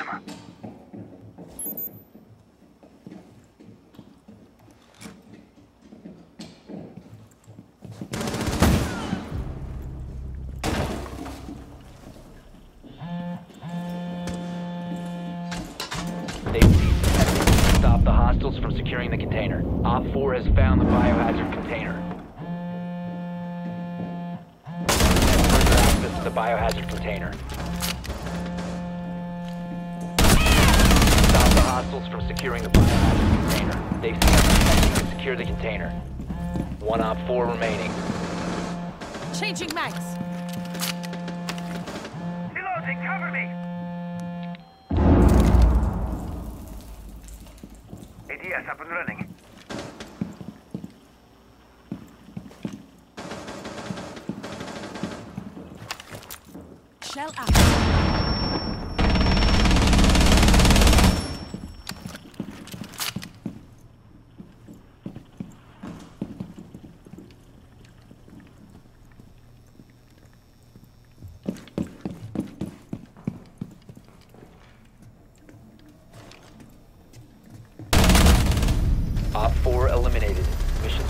to stop the hostiles from securing the container. OpFor has found the biohazard container. Further access to the biohazard container. Hostiles from securing the biohazard container. They've ceased attempting to secure the container. One OpFor remaining. Changing mags. Reloading, cover me! ADS up and running. Shell out. Op 4 eliminated. Mission.